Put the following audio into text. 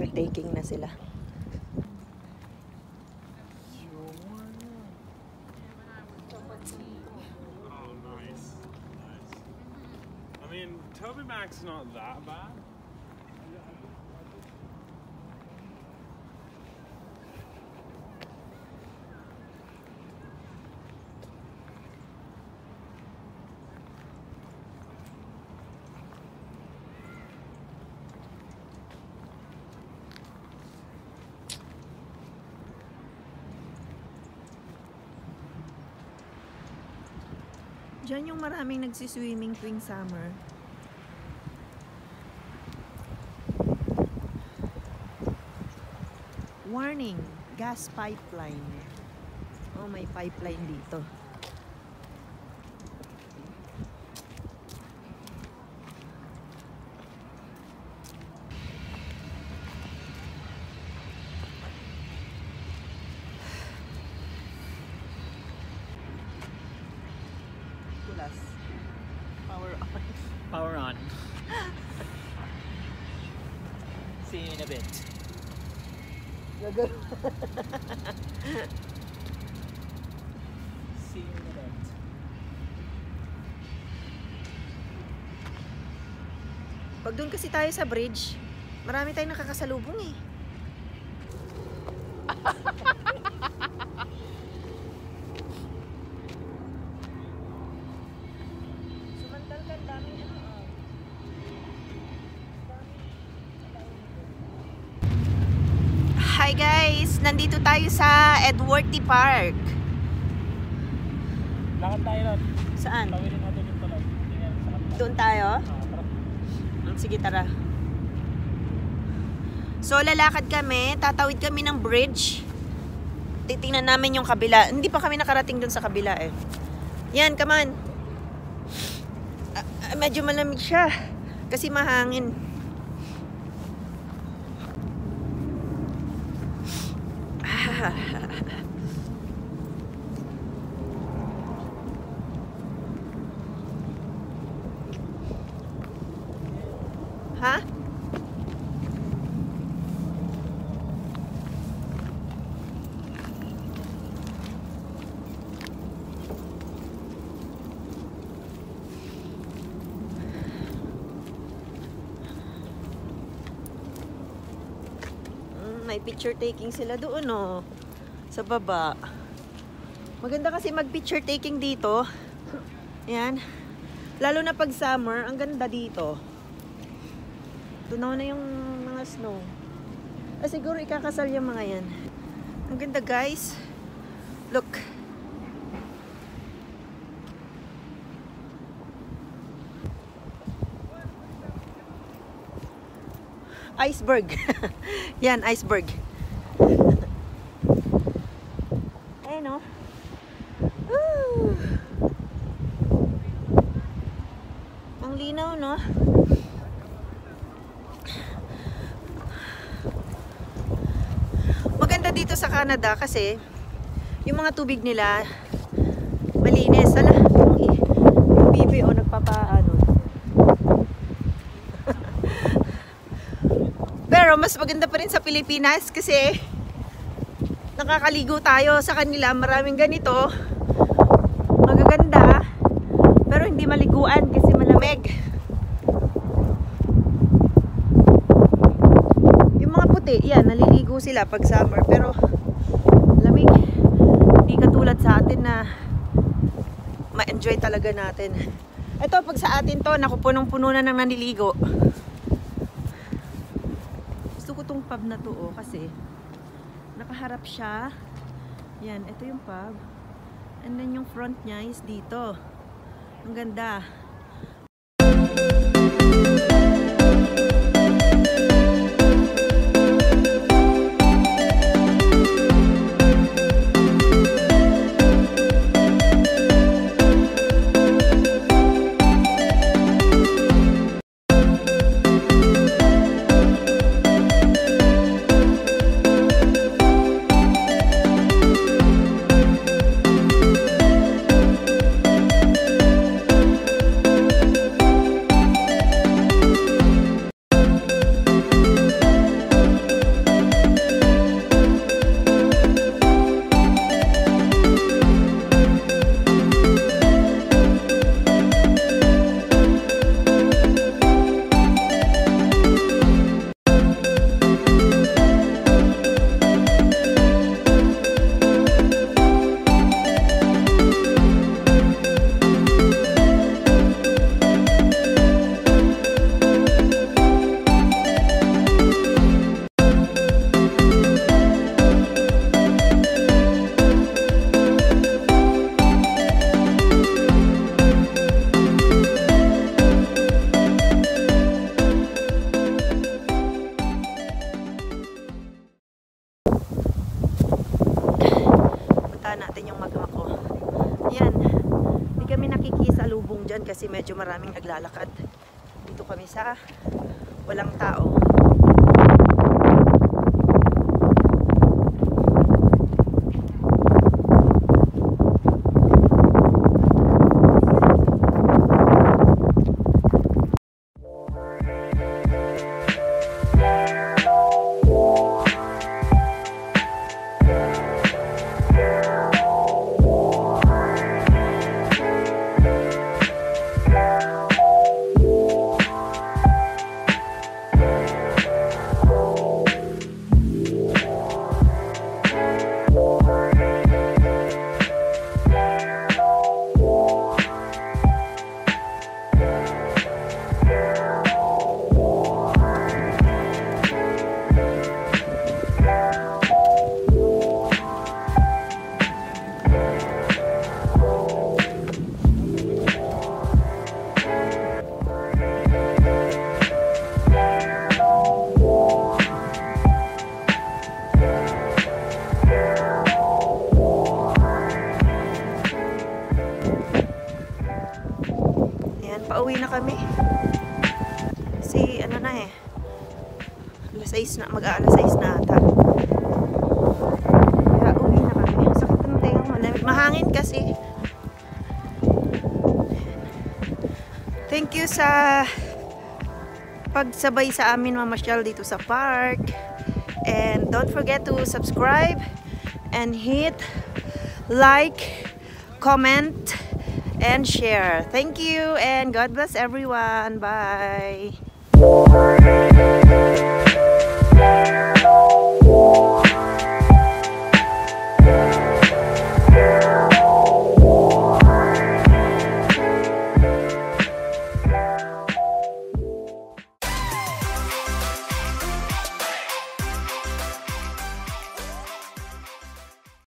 Nagpi-picture taking na sila. Oh, nice. Nice. I mean, Toby Mac's not that bad. Diyan yung maraming nagsiswimming tuwing summer. Warning, gas pipeline. Oh, may pipeline dito. On. See you in a bit. See you in a bit. Pag doon kasi tayo sa bridge, marami tayong nakakasalubong eh. guys! Nandito tayo sa Edworthy Park. Lakad tayo nun. Saan? Tawilin natin yung tulog. Doon tayo? Ah, Sige, tara. So, lalakad kami. Tatawid kami ng bridge. Titingnan namin yung kabila. Hindi pa kami nakarating dun sa kabila eh. Yan, come on. Ah, ah, medyo malamig siya. Kasi mahangin. had had. May picture taking sila doon, oh. Sa baba. Maganda kasi mag-picture taking dito. Yan. Lalo na pag summer, ang ganda dito. Tunaw na yung mga snow. Ah, siguro ikakasal yung mga yan. Ang ganda guys. Look. Iceberg. yan, iceberg. Ayun o. Woo! Ang linaw, no? Maganda dito sa Canada kasi yung mga tubig nila malinis. Ala, yung, i- yung Pero mas maganda pa rin sa Pilipinas kasi nakakaligo tayo sa kanila. Maraming ganito. Magaganda. Pero hindi maliguan kasi malamig. Yung mga puti, yan, naliligo sila pag summer. Pero, lamig. Hindi katulad sa atin na ma-enjoy talaga natin. Ito, pag sa atin to, naku, punong-puno na ng naniligo. Pub na to, oh, kasi nakaharap siya. Yan, ito yung pub. And then yung front niya is dito. Ang ganda. Medyo maraming naglalakad. Dito kami sa walang tao. Thank you sa pagsabay sa amin mamasyal dito sa park. And don't forget to subscribe and hit like, comment, and share. Thank you and God bless everyone. Bye.